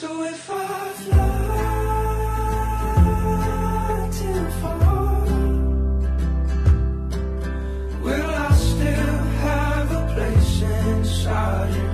So if I fly too far, will I still have a place inside you?